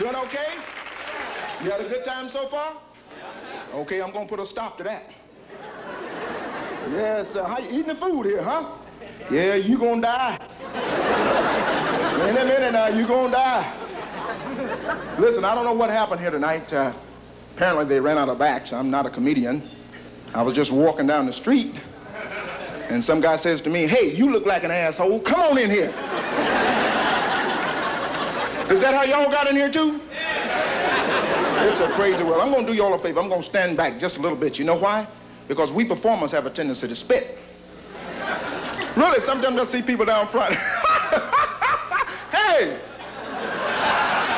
Doing okay? You had a good time so far? Okay, I'm gonna put a stop to that. Yes, uh, how you eating the food here, huh? Yeah, you gonna die. In a minute now, you gonna die. Listen, I don't know what happened here tonight. Uh, apparently they ran out of backs. I'm not a comedian. I was just walking down the street, and some guy says to me, hey, you look like an asshole. Come on in here. Is that how y'all got in here too? It's a crazy world. I'm gonna do y'all a favor. I'm gonna stand back just a little bit. You know why? Because we performers have a tendency to spit. Really, sometimes I see people down front. hey!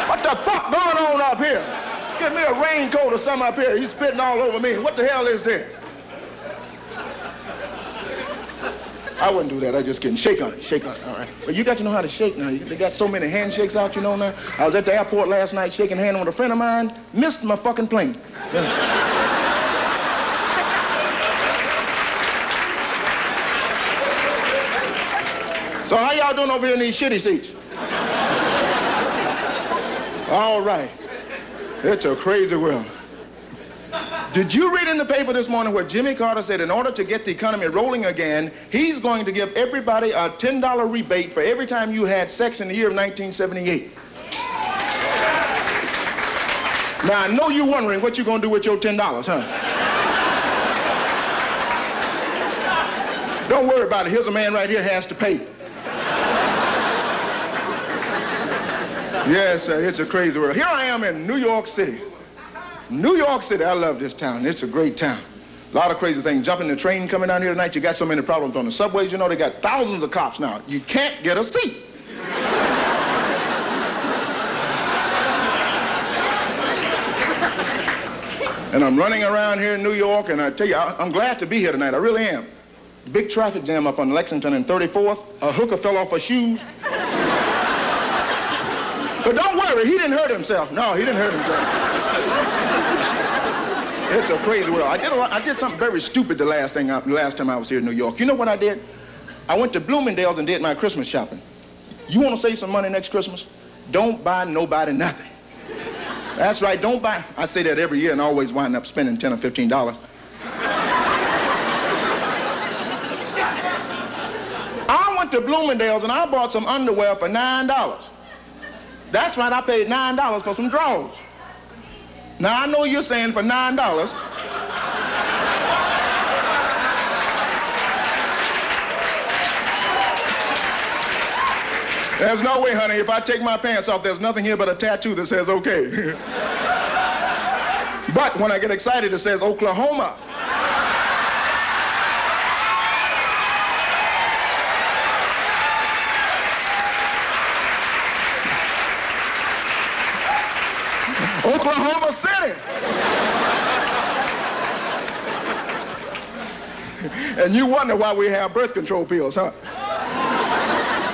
What the fuck going on up here? Give me a raincoat or something up here. He's spitting all over me. What the hell is this? I wouldn't do that. I just kidding. Shake on it. Shake on it. All right. But you got to know how to shake now. They got so many handshakes out, you know now. I was at the airport last night shaking hand with a friend of mine. Missed my fucking plane. So how y'all doing over here in these shitty seats? All right. It's a crazy world. Did you read in the paper this morning where Jimmy Carter said in order to get the economy rolling again, he's going to give everybody a $10 rebate for every time you had sex in the year of 1978? Now, I know you're wondering what you're going to do with your $10, huh? Don't worry about it. Here's a man right here has to pay. Yes, sir, it's a crazy world. Here I am in New York City. New York City, I love this town. It's a great town. A lot of crazy things. Jumping the train coming down here tonight, you got so many problems on the subways. You know, they got thousands of cops now. You can't get a seat. and I'm running around here in New York, and I tell you, I, am glad to be here tonight. I really am. Big traffic jam up on Lexington and 34th. A hooker fell off her shoes. But don't worry, he didn't hurt himself. No, he didn't hurt himself. It's a crazy world. I did, a I did something very stupid the last, thing I, last time I was here in New York. You know what I did? I went to Bloomingdale's and did my Christmas shopping. You want to save some money next Christmas? Don't buy nobody nothing. That's right, don't buy. I say that every year and always wind up spending 10 or $15. I went to Bloomingdale's and I bought some underwear for $9. That's right, I paid $9 for some drawers. Now, I know you're saying for $9, There's no way, honey. If I take my pants off, there's nothing here but a tattoo that says okay. but when I get excited, it says Oklahoma. Oklahoma City. And you wonder why we have birth control pills, huh?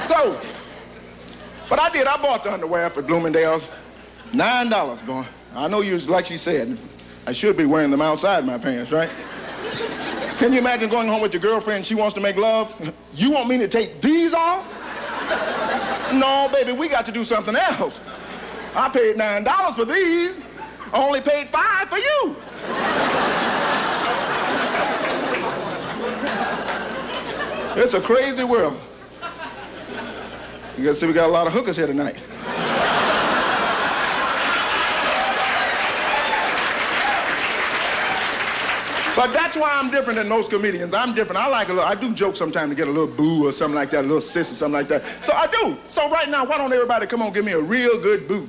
so, but I did. I bought the underwear for Bloomingdale's. Nine dollars, boy. I know you, like she said, I should be wearing them outside my pants, right? Can you imagine going home with your girlfriend, she wants to make love? You want me to take these off? No, baby, we got to do something else. I paid nine dollars for these. I only paid five for you. It's a crazy world. You can see we got a lot of hookers here tonight. But that's why I'm different than most comedians. I'm different. I like a little, I do joke sometimes to get a little boo or something like that, a little sis or something like that. So I do. So right now, why don't everybody come on give me a real good boo?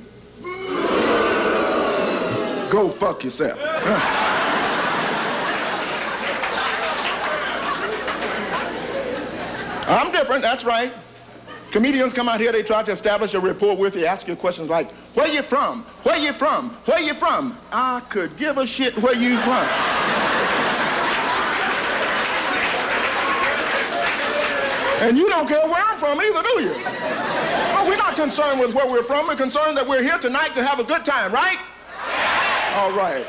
Go fuck yourself. I'm different, that's right. Comedians come out here, they try to establish a rapport with you, ask you questions like, where you from? Where you from? Where you from? I could give a shit where you from. and you don't care where I'm from either, do you? Well, we're not concerned with where we're from. We're concerned that we're here tonight to have a good time, right? All right.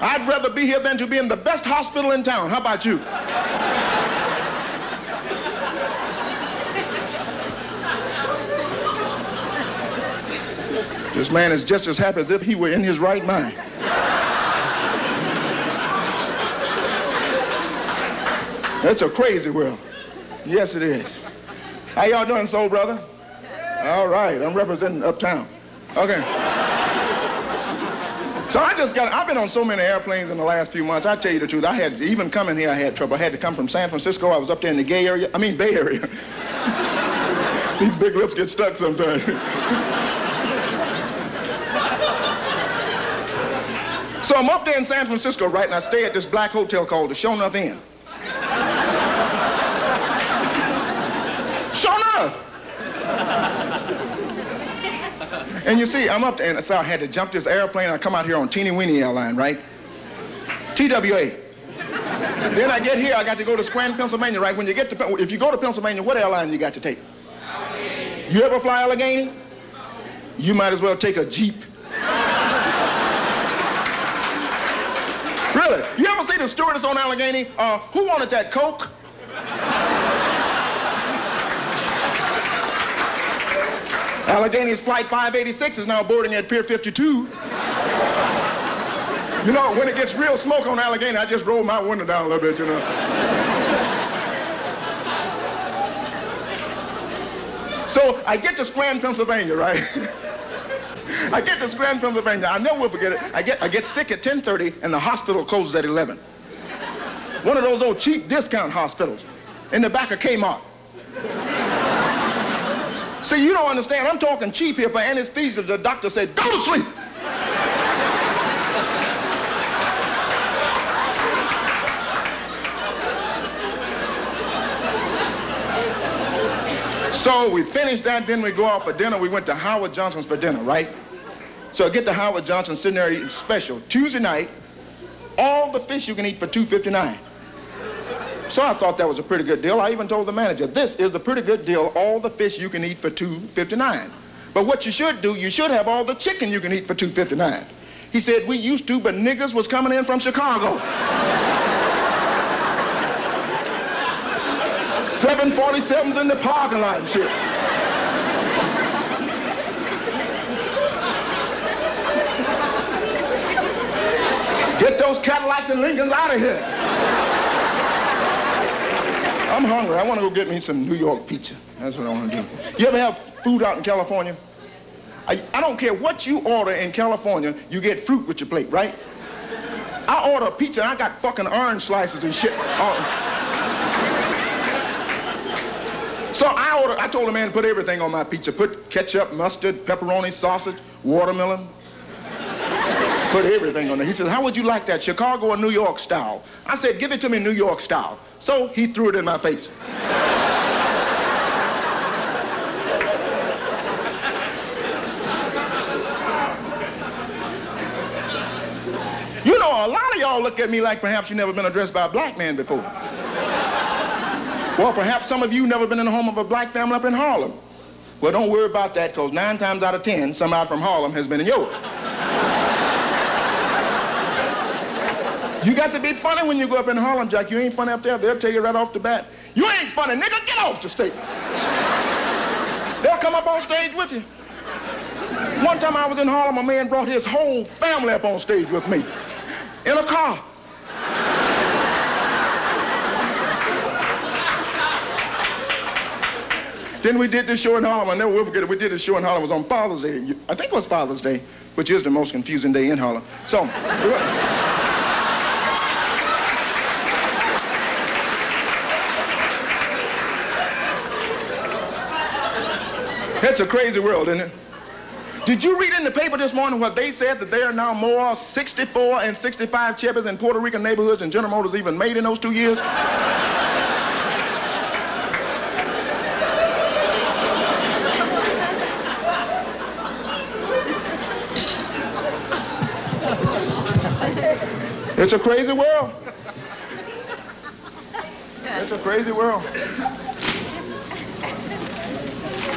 I'd rather be here than to be in the best hospital in town. How about you? This man is just as happy as if he were in his right mind. That's a crazy world. Yes, it is. How y'all doing, soul brother? All right, I'm representing Uptown. Okay. So I just got, I've been on so many airplanes in the last few months. I tell you the truth, I had, even coming here, I had trouble. I had to come from San Francisco. I was up there in the gay area, I mean, Bay Area. These big lips get stuck sometimes. so I'm up there in San Francisco, right, and I stay at this black hotel called the Show Enough Inn. Show enough. And you see, I'm up there, and so I had to jump this airplane. I come out here on Teeny Weeny Airline, right? TWA. then I get here, I got to go to Scranton, Pennsylvania, right? When you get to, if you go to Pennsylvania, what airline you got to take? Allegheny. You ever fly Allegheny? You might as well take a Jeep. Really? You ever see the stewardess on Allegheny? Uh, who wanted that Coke? Allegheny's flight 586 is now boarding at Pier 52. You know, when it gets real smoke on Allegheny, I just roll my window down a little bit, you know. so I get to Scranton, Pennsylvania, right? I get to Scranton, Pennsylvania. I never will forget it. I get, I get sick at 10.30 and the hospital closes at 11. One of those old cheap discount hospitals in the back of Kmart. See, you don't understand. I'm talking cheap here for anesthesia. The doctor said, go to sleep. So we finished that, then we go out for dinner. We went to Howard Johnson's for dinner, right? So I get to Howard Johnson sitting there eating special. Tuesday night, all the fish you can eat for 259. So I thought that was a pretty good deal. I even told the manager, this is a pretty good deal, all the fish you can eat for 259. But what you should do, you should have all the chicken you can eat for 259. He said, we used to, but niggas was coming in from Chicago. 747s in the parking lot and shit. Get those Cadillacs and Lincolns out of here. I'm hungry. I want to go get me some New York pizza. That's what I want to do. You ever have food out in California? I, I don't care what you order in California, you get fruit with your plate, right? I order a pizza and I got fucking orange slices and shit. Uh, so I ordered, I told the man to put everything on my pizza. Put ketchup, mustard, pepperoni, sausage, watermelon. Put everything on there. He said, how would you like that, Chicago or New York style? I said, give it to me New York style. So he threw it in my face. You know, a lot of y'all look at me like perhaps you've never been addressed by a black man before. Well, perhaps some of you never been in the home of a black family up in Harlem. Well, don't worry about that, because nine times out of ten, somebody from Harlem has been in yours. You got to be funny when you go up in Harlem, Jack. You ain't funny up there. They'll tell you right off the bat. You ain't funny, nigga. Get off the stage. They'll come up on stage with you. One time I was in Harlem, a man brought his whole family up on stage with me in a car. Then we did this show in Harlem. I never will forget it. We did this show in Harlem. It was on Father's Day. I think it was Father's Day, which is the most confusing day in Harlem. So. It's a crazy world, isn't it? Did you read in the paper this morning what they said that there are now more 64 and 65 Chevys in Puerto Rican neighborhoods than General Motors even made in those two years? It's a crazy world. It's a crazy world.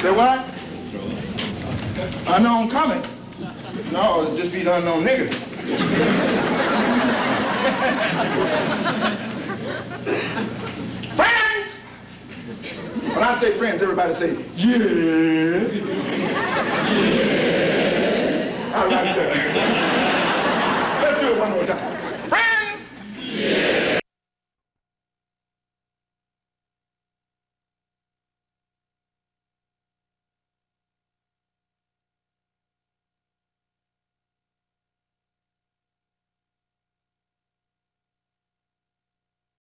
Say what? Unknown coming. No, just be the unknown niggas. friends! When I say friends, everybody say, yes. yes. I like that.